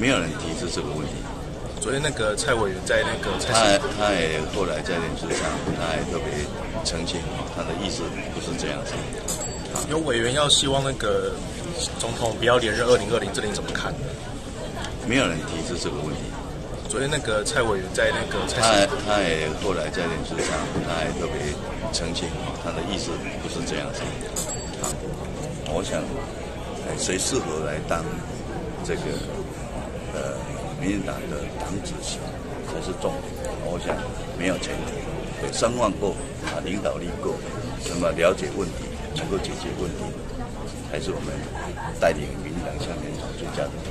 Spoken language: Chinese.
没有人提出这个问题。昨天那个蔡委员在那个蔡他他也后来在脸书上，他还特别澄清，他的意思不是这样子。有委员要希望那个总统不要连任二零二零，这你怎么看？没有人提出这个问题。昨天那个蔡委员在那个蔡他他也后来在脸书上，他还特别澄清，他的意思不是这样子。好，我想，谁适合来当这个呃民进党的党主席才是重点。我想没有前提，声望够啊，领导力够，那么了解问题，能够解决问题，才是我们带领民进党向前走最佳的。